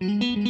Mm-hmm.